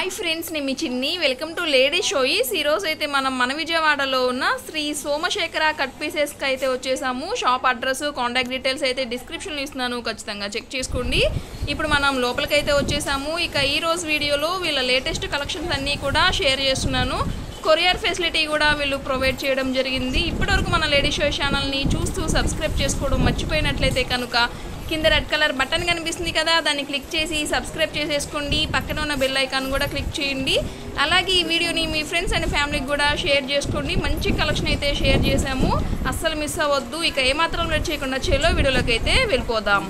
Hi friends నేను మీ చిన్ని. Welcome to lady షోయిస్ ఈరోజు అయితే మనం మన విజయవాడలో ఉన్న శ్రీ సోమశేఖర కట్ పీసెస్కి అయితే వచ్చేసాము. షాప్ అడ్రస్ కాంటాక్ట్ డీటెయిల్స్ అయితే డిస్క్రిప్షన్లో ఇస్తున్నాను. ఖచ్చితంగా చెక్ చేసుకోండి. ఇప్పుడు మనం లోపలికి అయితే వచ్చేసాము. ఇక ఈరోజు వీడియోలో వీళ్ళ లేటెస్ట్ కలెక్షన్స్ అన్నీ కూడా షేర్ చేస్తున్నాను. కొరియర్ ఫెసిలిటీ కూడా వీళ్ళు ప్రొవైడ్ చేయడం జరిగింది. ఇప్పటివరకు మన లేడీ షో ఛానల్ని చూస్తూ సబ్స్క్రైబ్ చేసుకోవడం మర్చిపోయినట్లయితే కనుక కింద రెడ్ కలర్ బటన్ కనిపిస్తుంది కదా దాన్ని క్లిక్ చేసి సబ్స్క్రైబ్ చేసేసుకోండి. పక్కన ఉన్న బెల్ ఐకాన్ కూడా క్లిక్ చేయండి. అలాగే ఈ వీడియోని మీ ఫ్రెండ్స్ అండ్ ఫ్యామిలీకి కూడా షేర్ చేసుకోండి. మంచి కలెక్షన్ అయితే షేర్ చేశాము. అస్సలు మిస్ అవ్వద్దు. ఇక ఏమాత్రం రెడ్ చేయకుండా చేలో వీడియోలోకి అయితే వెళ్ళిపోదాం.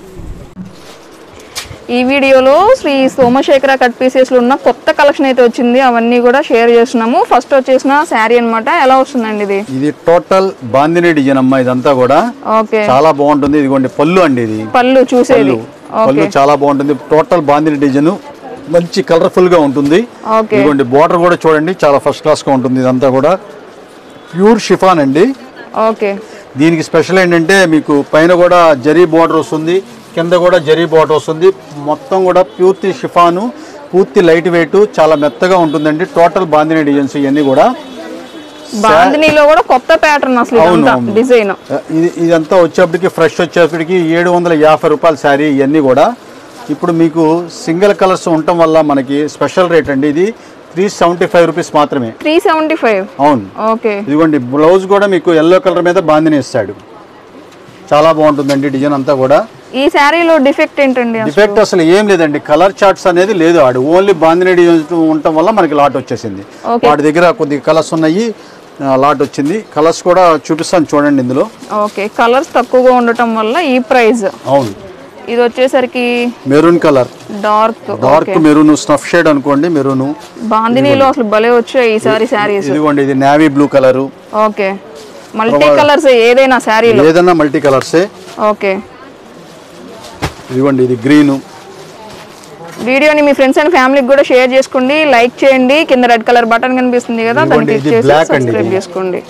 ఈ వీడియోలో శ్రీ సోమశేఖర కట్ పీసెస్లో ఉన్న కొత్త కలెక్షన్ అయితే వచ్చింది. అవన్నీ కూడా షేర్ చేస్తున్నాము. ఫస్ట్ వచ్చేసిన శారీ అన్నమాట. ఎలా వస్తుందండి ఇది? ఇది టోటల్ బాందిని డిజైన్ అమ్మా ఇదంతా కూడా. ఓకే. చాలా బాగుంటుంది. ఇదిగోండి పళ్ళు అండి ఇది. పళ్ళు చూసేది. పళ్ళు. చాలా బాగుంటుంది. టోటల్ బాందిని డిజైన్ మంచి కలర్ఫుల్గా ఉంటుంది ఇదిగోండి బోర్డర్ కూడా చూడండి. చాలా ఫస్ట్ క్లాస్గా ఉంటుంది ఇదంతా కూడా. ప్యూర్ షిఫాన్ అండి. ఓకే. దీనికి స్పెషల్ ఏంటంటే మీకు పైన కూడా జరీ బోర్డర్ వస్తుంది. కింద కూడా జరీ బోర్డర్ వస్తుంది. మొత్తం కూడా పూర్తి షిఫాను పూర్తి లైట్ వెయిట్ చాలా మెత్తగా ఉంటుందండి. టోటల్ బాందిని డిజైన్స్ ఇవన్నీ కూడా. బాందినీలో కూడా కొత్త ప్యాటర్న్ అసలు ఇదంతా అవును. డిజైన్. ఇది ఇదంతా వచ్చేప్పటికి ఫ్రెష్ వచ్చేప్పటికి ఏడు వందల యాభై రూపాయల శారీ ఇవన్నీ కూడా. ఇప్పుడు మీకు సింగిల్ కలర్స్ ఉండటం వల్ల మనకి స్పెషల్ రేట్ అండి ఇది. త్రీ సెవెంటీ ఫైవ్ రూపీస్ మాత్రమే. Three seventy five? అవును. ఓకే. ఇదిగోండి బ్లౌజ్ కూడా మీకు ఎల్లో కలర్ మీద బాందిని ఇస్తాడు. చాలా బాగుంటుందండి డిజైన్ అంతా కూడా. ఈ శారీలో డిఫెక్ట్ ఏంటండి? డిఫెక్ట్ అసలు ఏం లేదండి. కలర్ చార్ట్స్ అనేది లేదు. ఆడు ఓన్లీ బాందిని డిజైన్ ఉండటం వల్ల మనకి లాట్ వచ్చేసింది. వాటి దగ్గర కొద్ది కలర్స్ ఉన్నాయి. లాట్ వచ్చింది. కలర్స్ కూడా చూపిస్తాను చూడండి ఇందులో. ఓకే. కలర్స్ తక్కువగా ఉండటం వల్ల ఈ ప్రైస్ అవును. ఇది వచ్చేసరికి maroon colour. Dark. Dark maroon snuff shade అనుకోండి మెరూన్. బాందినీలో అసలు భలే వచ్చాయి ఈ సారీ శారీస్. ఇదిగోండి ఇది navy blue colour okay. Multi colours ఏదైనా శారీలో? ఏదన్నా మల్టీ కలర్సే ఓకే. ఇదిగోండి ఇది గ్రీను. వీడియోని మీ ఫ్రెండ్స్ అండ్ ఫ్యామిలీకి కూడా షేర్ చేసుకోండి లైక్ చేయండి. కింద రెడ్ కలర్ బటన్ కనిపిస్తుంది కదా దాన్ని క్లిక్ చేసి సబ్స్క్రైబ్. చేసుకోండి.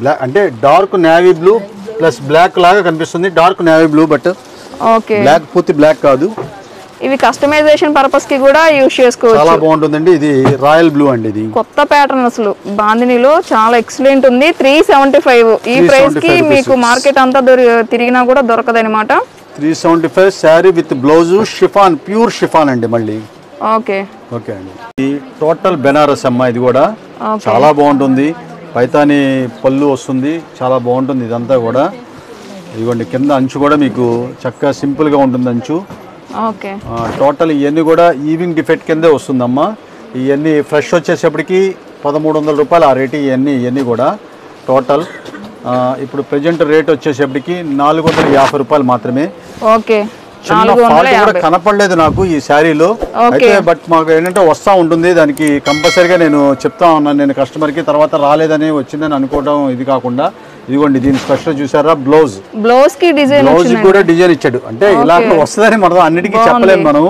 బ్లాక్ అంటే dark navy blue plus black లాగా కనిపిస్తుంది. Dark navy blue but okay. Black పూర్తి బ్లాక్ కాదు. ఇవి కస్టమైజేషన్ పర్పస్కి కూడా యూజ్ చేసుకోవచ్చు. చాలా బాగుంటుందండి. ఇది రాయల్ బ్లూ అండి ఇది. కొత్త ప్యాటర్న్ అసలు. బాందినిలో చాలా ఎక్సలెంట్ ఉంది. త్రీ సెవెంటీ ఫైవ్ ఈ ప్రైస్కి 375 మీకు మార్కెట్ అంతా తిరిగినా కూడా దొరకదనమాట three seventy five sari with blouse chiffon pure chiffon అండి మళ్ళీ. ఓకే. ఓకే అండి. ఈ టోటల్ బెనారస్ అమ్మ ఇది కూడా. చాలా బాగుంటుంది. పైతాని పళ్ళు వస్తుంది. చాలా బాగుంటుంది ఇదంతా కూడా. ఇదిగోండి కింద అంచు కూడా మీకు చక్కగా సింపుల్గా ఉంటుంది అంచు. ఓకే. టోటల్ ఇవన్నీ కూడా ఈవింగ్ డిఫెక్ట్ కిందే వస్తుందమ్మా. ఇవన్నీ ఫ్రెష్ వచ్చేసేపటికి పదమూడు వందల రూపాయలు ఆ రేటు ఇవన్నీ ఇవన్నీ కూడా. టోటల్ ఇప్పుడు ప్రజెంట్ రేట్ వచ్చేసేపటికి నాలుగు వందల యాభై రూపాయలు మాత్రమే. ఓకే. చిన్న ఫాల్ట్ కూడా కనపడలేదు నాకు ఈ శారీలో. అయితే బట్ మాకు ఏంటంటే వస్తా ఉంటుంది దానికి కంపల్సరీగా నేను చెప్తా ఉన్నాను. నేను కస్టమర్కి తర్వాత రాలేదని వచ్చిందని అనుకోవడం ఇది కాకుండా. ఇదిగోండి దీని స్పెషల్ చూసారా? బ్లౌజ్. బ్లౌజ్కి డిజైన్ బ్లౌజ్ కూడా డిజైన్ ఇచ్చాడు. అంటే ఇలా వస్తుందని మనం అన్నిటికీ చెప్పలేము మనం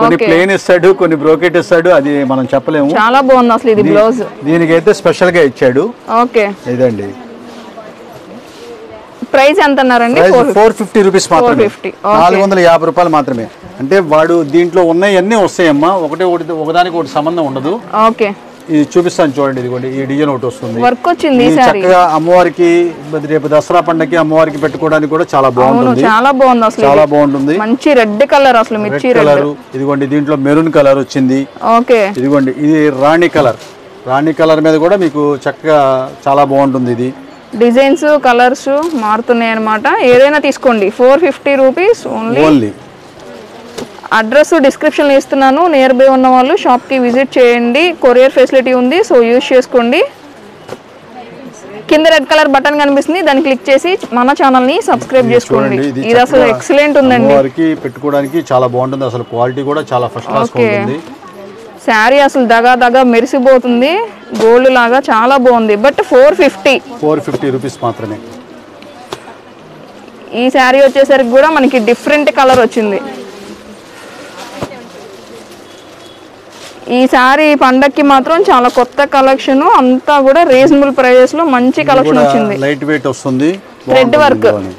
కొన్ని ప్లేన్ ఇస్తాడు కొన్ని బ్రోకెట్ ఇస్తాడు అది మనం చెప్పలేము. చాలా బాగుంది అసలు ఇది బ్లౌజ్. దీనికైతే స్పెషల్గా ఇచ్చాడు. ఓకే. ఇదండి. ప్రైస్ ఎంత అన్నారండి ఫోర్ ఫిఫ్టీ రూపీస్ మాత్రమే. 450, okay. నాలుగు వందల యాభై రూపాయలు మాత్రమే. అంటే వాడు దీంట్లో ఉన్నవన్నీ వస్తాయమ్మా. ఒకటి ఒకటి ఒకదానికి ఒకటి సంబంధం ఉండదు. ఓకే. ఇది చూపిస్తాను చూడండి ఇదిగోండి. ఈ డిజైన్ ఒకటి వస్తుంది. వర్క్ వచ్చింది చక్కగా అమ్మవారికి రేపు దసరా పండగకి అమ్మవారికి పెట్టుకోవడానికి కూడా చాలా బాగుంటుంది. చాలా బాగుంది అసలు చాలా. బాగుంటుంది. మంచి రెడ్ కలర్ అసలు మిర్చి కలర్. ఇదిగోండి దీంట్లో మెరూన్ కలర్ వచ్చింది. ఓకే. ఇదిగోండి ఇది రాణి కలర్. రాణి కలర్ మీద కూడా మీకు చక్కగా చాలా బాగుంటుంది ఇది. డిజైన్స్ కలర్స్ మారుతున్నాయి అనమాట ఏదైనా తీసుకోండి. Four fifty rupees only address డిస్క్రిప్షన్లో ఇస్తున్నాను. నియర్ బై ఉన్న వాళ్ళు షాప్కి విజిట్ చేయండి. కొరియర్ ఫెసిలిటీ ఉంది సో యూజ్ చేసుకోండి. కింద రెడ్ కలర్ బటన్ కనిపిస్తుంది. దాన్ని క్లిక్ చేసి మన ఛానల్ని సబ్స్క్రైబ్ చేసుకోండి. ఇది అసలు ఎక్సలెంట్ ఉందండి. పెట్టుకోవడానికి చాలా బాగుంటుంది. అసలు క్వాలిటీ కూడా చాలా ఫస్ట్ క్లాస్. ఉంటుంది. శారీ అసలు దగా దగా మెరిసిపోతుంది. గోల్డ్ లాగా చాలా బాగుంది. But four fifty four fifty rupees మాత్రమే. ఈ శారీ వచ్చేసరికి కూడా మనకి డిఫరెంట్ కలర్ వచ్చింది. ఈ శారీ పండక్కి మాత్రం చాలా కొత్త కలెక్షన్ అంతా కూడా రీజనబుల్ ప్రైజెస్లో మంచి కలెక్షన్ వచ్చింది. లైట్ వెయిట్ వస్తుంది work. ఇందులోని.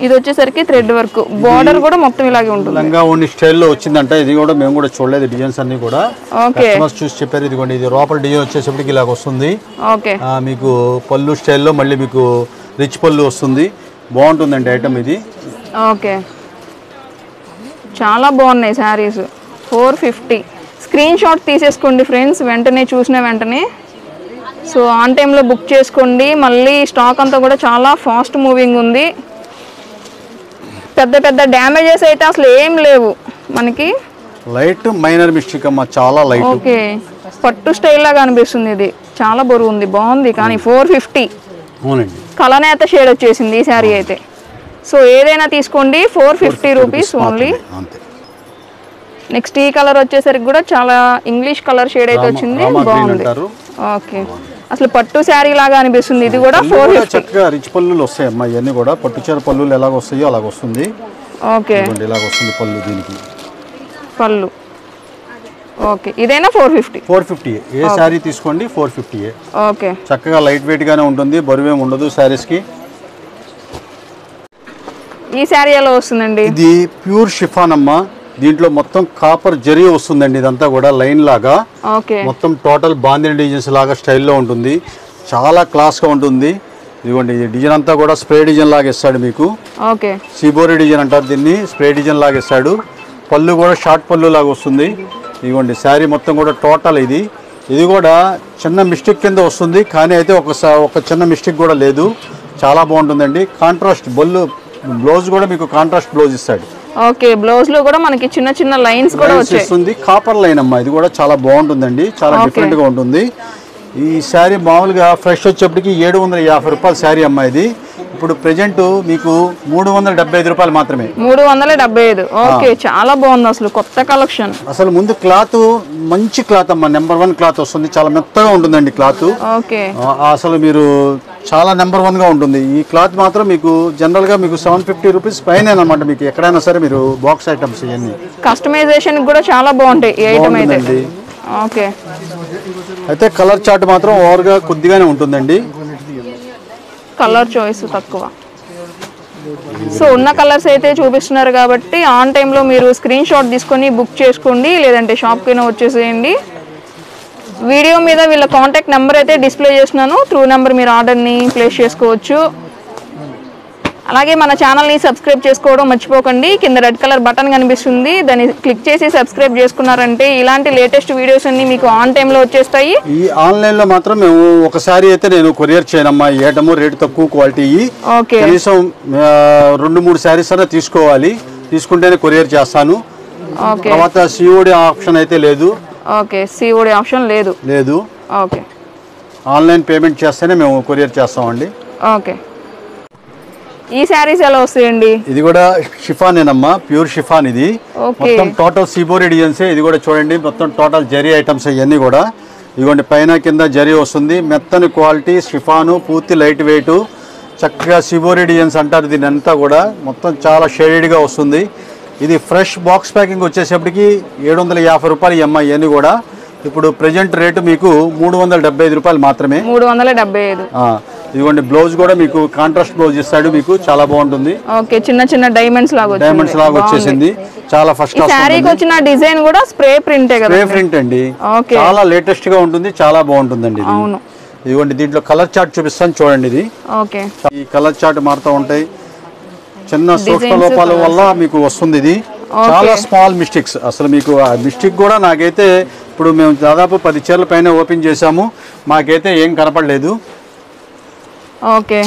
ఇది వచ్చేసరికి థ్రెడ్ వర్క్. బార్డర్ కూడా మొత్తం ఇలాగే ఉంటుంది. లంగా ఉండి స్టైల్లో వచ్చిందంట. ఇది కూడా మేము కూడా చూడలేదు డిజైన్స్ అన్ని కూడా. ఓకే. కస్టమర్స్ చూసి చెప్పారు ఇదిగోండి ఇది లోపల డిజైన్ వచ్చేసరికి ఇలాగ వస్తుంది. ఓకే. ఆ, మీకు పళ్ళు స్టైల్లో మళ్ళీ మీకు రిచ్ పళ్ళు వస్తుంది. బాగుంటుందండి ఐటమ్ ఇది. ఓకే. చాలా బాగున్నాయి saris four fifty screen shot తీసేసుకోండి ఫ్రెండ్స్ వెంటనే చూసిన వెంటనే. సో ఆన్ టైంలో బుక్ చేసుకోండి. మళ్ళీ స్టాక్ అంతా కూడా చాలా ఫాస్ట్ మూవింగ్ ఉంది. పెద్ద పెద్ద డ్యామేజెస్ అయితే అసలు ఏం లేవు మనకి. లైట్ మైనర్ మిస్టేక్ అమ్మా చాలా లైట్. ఓకే. పట్టు స్టైల్ లాగా అనిపిస్తుంది ఇది. చాలా బరువు ఉంది బాగుంది కానీ ఫోర్ ఫిఫ్టీ. అవునండి. కలనేత షేడ్ వచ్చేసింది ఈ శారీ అయితే. సో ఏదైనా తీసుకోండి ఫోర్ ఫిఫ్టీ రూపీస్ ఓన్లీ అంతే. నెక్స్ట్ ఈ కలర్ వచ్చేసరికి కూడా చాలా ఇంగ్లీష్ కలర్ షేడ్ అయితే వచ్చింది బాగుంది. ఓకే. అసలు పట్టు శారీ లాగా అనిపిస్తుంది. ఇది కూడా పళ్ళు ఫోర్ చక్కగా రిచ్ పళ్ళులు వస్తాయి అమ్మా ఇవన్నీ కూడా. పట్టుచీర పళ్ళులు ఎలాగ వస్తాయో అలాగ వస్తుంది. ఓకే. ఇలాగ వస్తుంది పళ్ళు దీనికి. పళ్ళు. ఓకే. ఇదైనా ఫోర్ ఫిఫ్టీ ఫోర్ ఫిఫ్టీ ఏ. శారీ తీసుకోండి ఫోర్ ఫిఫ్టీ ఓకే. చక్కగా లైట్ వెయిట్ గానే ఉంటుంది బరువేం ఉండదు శారీస్కి ఈ శారీ ఎలా వస్తుందండి? ఇది ప్యూర్ షిఫాన్ అమ్మా. దీంట్లో మొత్తం కాపర్ జరీ వస్తుందండి ఇదంతా కూడా లైన్ లాగా. మొత్తం టోటల్ బాందిని డిజైన్స్ లాగా స్టైల్లో ఉంటుంది. చాలా క్లాస్గా ఉంటుంది. ఇదిగోండి డిజైన్ అంతా కూడా స్ప్రే డిజైన్ లాగా ఇస్తాడు మీకు. సీబోరి డిజైన్ అంటారు దీన్ని స్ప్రే డిజైన్ లాగా ఇస్తాడు. పళ్ళు కూడా షార్ట్ పళ్ళు లాగా వస్తుంది. ఇదిగోండి శారీ మొత్తం కూడా టోటల్ ఇది. ఇది కూడా చిన్న మిస్టేక్ కింద వస్తుంది కానీ అయితే ఒక ఒక చిన్న మిస్టేక్ కూడా లేదు. చాలా బాగుంటుందండి. కాంట్రాస్ట్ బొల్లు బ్లౌజ్ కూడా మీకు కాంట్రాస్ట్ బ్లౌజ్ ఇస్తాడు. ఓకే బ్లౌజ్లో కూడా మనకి చిన్న చిన్న లైన్స్ కూడా ఇస్తుంది. కాపర్ లైన్ అమ్మా ఇది కూడా చాలా బాగుంటుందండి. చాలా డిఫరెంట్గా ఉంటుంది. ఈ శారీ మామూలుగా ఫ్రెష్ వచ్చేప్పటికి ఏడు వందల యాభై రూపాయల శారీ అమ్మా ఇది. ఇప్పుడు ప్రెజెంట్ మీకు మూడు వందల డెబ్బై ఐదు రూపాయలు మాత్రమే. మూడు వందల డెబ్బై ఐదు. ఓకే చాలా బాగుంది అసలు కొత్త కలెక్షన్. అసలు ముందు క్లాత్ మంచి క్లాత్ అమ్మా నెంబర్ వన్ క్లాత్ వస్తుంది. చాలా మెత్తగా ఉంటుందండి క్లాత్. ఓకే. అసలు మీరు చాలా నెంబర్ వన్గా ఉంటుంది. ఈ క్లాత్ మాత్రం మీకు జనరల్గా మీకు సెవెన్ ఫిఫ్టీ రూపీస్ పైన అనమాట మీకు. ఎక్కడైనా సరే మీరు బాక్స్ ఐటమ్స్ ఇవన్నీ. కస్టమైజేషన్ కూడా చాలా బాగుంటాయి ఈ ఐటమ్ అయితే. ఓకే. అయితే కలర్ చార్ట్ మాత్రం ఓవర్గా కొద్దిగానే ఉంటుందండి. కలర్ చాయిస్ తక్కువ. సో ఉన్న కలర్స్ అయితే చూపిస్తున్నారు కాబట్టి ఆన్ టైంలో మీరు స్క్రీన్ షాట్ తీసుకొని బుక్ చేసుకోండి లేదంటే షాప్కైనా వచ్చేసేయండి. వీడియో మీద వీళ్ళ కాంటాక్ట్ నెంబర్ అయితే డిస్ప్లే చేస్తున్నాను. త్రూ నెంబర్ మీరు ఆర్డర్ని ప్లేస్ చేసుకోవచ్చు. అలాగే మన ఛానల్ని సబ్స్క్రైబ్ చేసుకోవడం మర్చిపోకండి. కింద రెడ్ కలర్ బటన్ కనిపిస్తుంది. దాన్ని క్లిక్ చేసి సబ్స్క్రైబ్ చేసుకున్నారంటే ఇలాంటి లేటెస్ట్ వీడియోస్ అన్ని మీకు ఆన్ టైంలో వచ్చేస్తాయి. ఈ ఆన్లైన్లో మాత్రం మేము ఒకసారి అయితే నేను కొరియర్ చేయనమ్మా. ఈ ఐటమ్ రేటు తక్కువ క్వాలిటీ. ఓకే. కనీసం రెండు మూడు శారీస్ అయినా తీసుకోవాలి. తీసుకుంటేనే కొరియర్ చేస్తాను. ఓకే. తర్వాత సిఓడి ఆప్షన్ అయితే లేదు. ఓకే. సిఓడి ఆప్షన్ లేదు. లేదు. ఓకే. ఆన్లైన్ పేమెంట్ చేస్తేనే మేము కొరియర్ చేస్తామండి. ఓకే. ఈ శారీస్ ఎలా వస్తాయండి? ఇది కూడా షిఫానేనమ్మా ప్యూర్ షిఫాన్ ఇది. మొత్తం టోటల్ సిబోరి డిజైన్సే ఇది కూడా చూడండి మొత్తం టోటల్ జరీ ఐటమ్స్ ఇవన్నీ కూడా. ఇదిగోండి పైన కింద జరీ వస్తుంది. మెత్తని క్వాలిటీ షిఫాను పూర్తి లైట్ వెయిట్ చక్కగా సిబోరి డిజైన్స్ అంటారు దీని అంతా కూడా. మొత్తం చాలా షేడెడ్గా వస్తుంది. ఇది ఫ్రెష్ బాక్స్ ప్యాకింగ్ వచ్చేసప్పటికి ఏడు వందల యాభై రూపాయలు అమ్మాయి ఇవన్నీ కూడా. ఇప్పుడు ప్రజెంట్ రేటు మీకు మూడు వందల డెబ్బై ఐదు రూపాయలు మాత్రమే. మూడు వందల డెబ్బై ఐదు. ఇదిగోండి బ్లౌజ్ కూడా మీకు కాంట్రాస్ట్ బ్లౌజ్ ఇస్తాడు మీకు చాలా బాగుంటుంది. ఓకే చిన్న చిన్న డైమండ్స్ లాగా డైమండ్స్ లాగా వచ్చేసింది. చాలా ఫస్ట్ శారీకి వచ్చిన డిజైన్ కూడా స్ప్రే ప్రింటే కదా స్ప్రే ప్రింట్ అండి. చాలా లేటెస్ట్గా ఉంటుంది చాలా బాగుంటుందండి ఇది. అవును. ఇదిగోండి దీంట్లో కలర్ చార్ట్ చూపిస్తాను చూడండి ఇది. ఓకే. ఈ కలర్ చార్ట్ మారుతూ ఉంటాయి. చిన్న సూక్ష్మ లోపాల వల్ల మీకు వస్తుంది ఇది. చాలా స్మాల్ మిస్టేక్స్ అసలు మీకు ఆ మిస్టేక్ కూడా నాకైతే ఇప్పుడు మేము దాదాపు పది చీరల పైన ఓపెన్ చేసాము మాకైతే ఏం కనపడలేదు. ఓకే.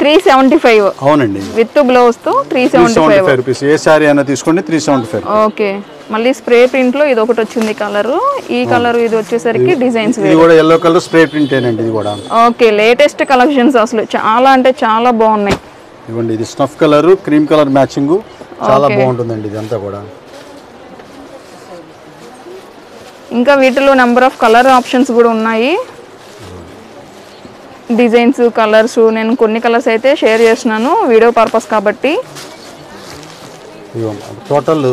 త్రీ సెవెంటీ ఫైవ్ అవునండి. విత్ బ్లౌజ్తో త్రీ సెవెంటీ ఫైవ్ రూపీస్ ఏ శారీ అయినా తీసుకోండి త్రీ సెవెంటీ ఫైవ్ ఓకే. మళ్ళీ స్ప్రే ప్రింట్లో ఇది ఒకటి వచ్చింది కలర్ ఈ కలర్ ఇది వచ్చేసరికి డిజైన్స్ ఇది కూడా ఎల్లో కలర్ స్ప్రే ప్రింట్ ఏనండి ఇది కూడా. ఓకే. లేటెస్ట్ కలెక్షన్స్ అసలు. చాలా అంటే చాలా బాగున్నాయి. ఇవ్వండి ఇది snuff colour cream colour matching చాలా బాగుంటుందండి ఇదంతా కూడా. ఇంకా వీటిలో నెంబర్ ఆఫ్ కలర్ ఆప్షన్స్ కూడా ఉన్నాయి. డిజైన్స్ కలర్స్ నేను కొన్ని కలర్స్ అయితే షేర్ చేస్తున్నాను వీడియో పర్పస్ కాబట్టి. టోటల్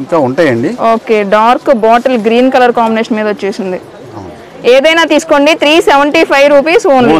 ఇంకా ఉంటాయండి. Okay dark bottle green colour combination మీద వచ్చేసింది. ఏదైనా తీసుకోండి three seventy five rupees only